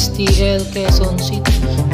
vestir el quesoncito.